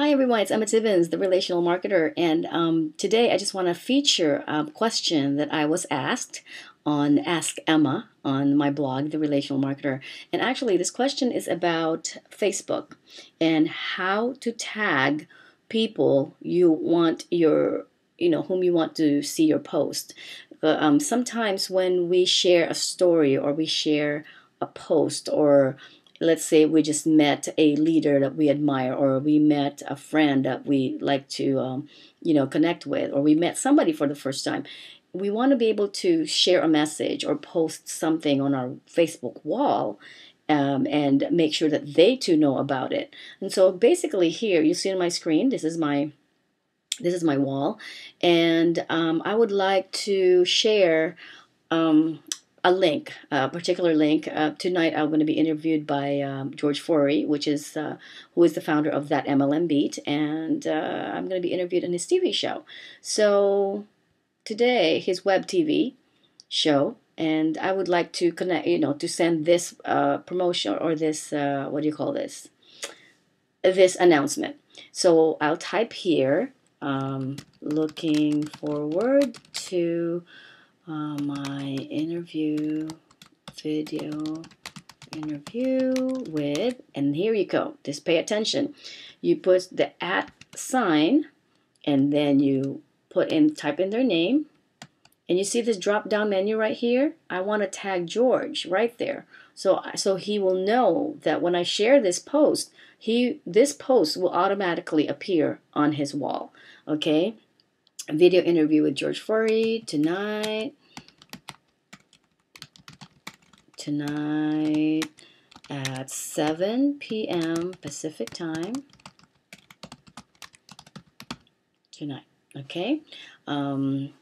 Hi everyone, it's Emma Tiebens, the relational marketer, and um, today I just want to feature a question that I was asked on Ask Emma on my blog, The Relational Marketer. And actually, this question is about Facebook and how to tag people you want your, you know, whom you want to see your post. Uh, um, sometimes when we share a story or we share a post or let's say we just met a leader that we admire or we met a friend that we like to um, you know connect with or we met somebody for the first time we want to be able to share a message or post something on our facebook wall um, and make sure that they too know about it. And so basically here you see on my screen this is my this is my wall and um, i would like to share um, a link, a particular link. Uh, tonight, I'm going to be interviewed by um, George Forey, which is uh, who is the founder of that MLM Beat, and uh, I'm going to be interviewed on his TV show. So today, his web TV show, and I would like to connect, you know, to send this uh, promotion or this uh, what do you call this? This announcement. So I'll type here, um, looking forward to uh, my interview video interview with and here you go just pay attention. You put the at sign and then you put in type in their name and you see this drop down menu right here? I want to tag George right there. So so he will know that when I share this post he this post will automatically appear on his wall okay video interview with George Forey tonight tonight at 7 p.m. Pacific time. Tonight, okay? Um,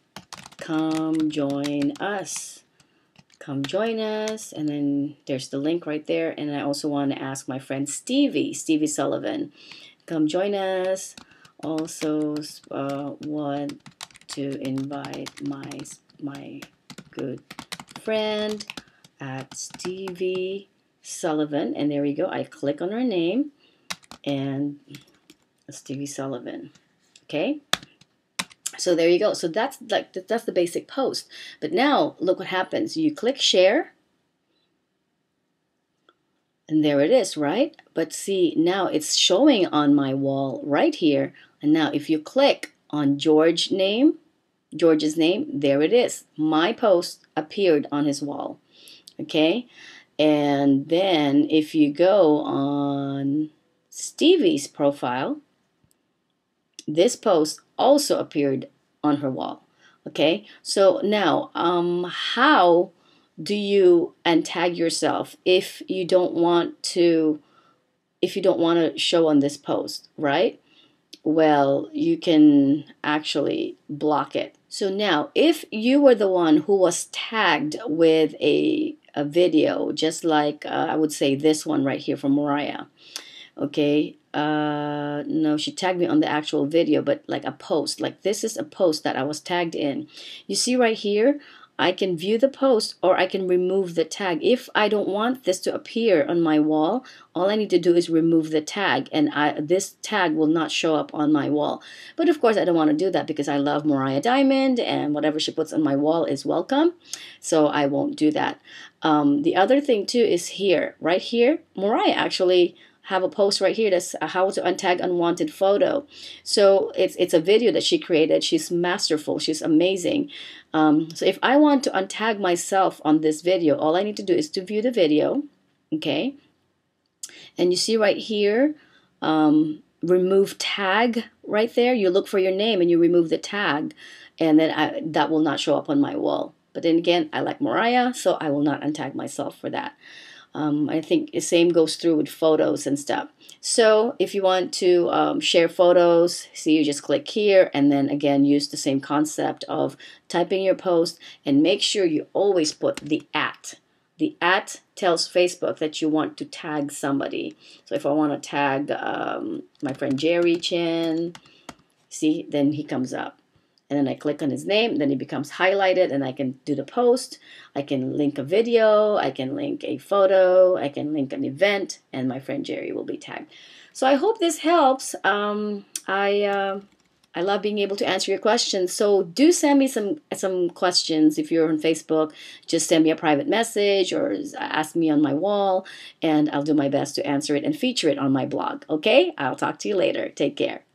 come join us. Come join us. And then there's the link right there. And I also want to ask my friend Stevie, Stevie Sullivan, come join us. Also, uh, want to invite my my good friend at Stevie Sullivan. And there we go. I click on her name and Stevie Sullivan. Okay. So there you go. So that's like that's the basic post. But now look what happens. You click share. And there it is, right? But see, now it's showing on my wall right here. And now if you click on George name, George's name, there it is. My post appeared on his wall okay? And then if you go on Stevie's profile, this post also appeared on her wall. Okay, so now, um, how do you untag yourself if you don't want to, if you don't want to show on this post, right? Well, you can actually block it. So now, if you were the one who was tagged with a a video, just like uh, I would say this one right here from Mariah. Okay, uh, no, she tagged me on the actual video, but like a post. Like this is a post that I was tagged in. You see right here, I can view the post or I can remove the tag. If I don't want this to appear on my wall, all I need to do is remove the tag and I, this tag will not show up on my wall. But of course, I don't want to do that because I love Mariah Diamond and whatever she puts on my wall is welcome. So I won't do that. Um, the other thing too is here, right here, Mariah actually have a post right here that's how to untag unwanted photo. So it's it's a video that she created. She's masterful. She's amazing. Um, so if I want to untag myself on this video, all I need to do is to view the video. Okay. And you see right here, um, remove tag right there. You look for your name and you remove the tag, and then I, that will not show up on my wall. But then again, I like Mariah, so I will not untag myself for that. Um, I think the same goes through with photos and stuff. So if you want to um, share photos, see you just click here and then again use the same concept of typing your post and make sure you always put the at. The at tells Facebook that you want to tag somebody. So if I want to tag um, my friend Jerry Chen, see, then he comes up and then I click on his name, then he becomes highlighted and I can do the post. I can link a video, I can link a photo, I can link an event, and my friend Jerry will be tagged. So I hope this helps. Um, I uh, I love being able to answer your questions. So do send me some some questions if you're on Facebook. Just send me a private message or ask me on my wall, and I'll do my best to answer it and feature it on my blog. Okay? I'll talk to you later. Take care.